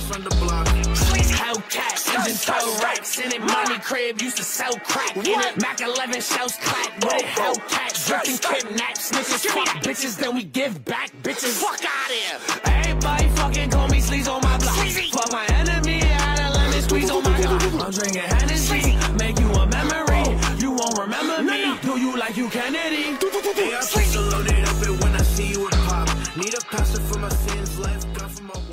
blocks on the block. Hellcat, engine tow racks in it. Money crib used to sell crack in it. Mac 11 shells clap with it. Hellcat, drifting kidnaps. snitches. Fuck bitches, then we give back bitches. Fuck out here. Everybody fucking call me sleaze on my block. Sleazy. Fuck my enemy, I had a lemon squeeze on my block. I'm drinking Hennessy, sleazy. make you a memory. Oh. You won't remember me. No. Do you like you Kennedy? Hey, I pistol loaded up and when I see you it pop. Need a pastor for my sins, left gun for my.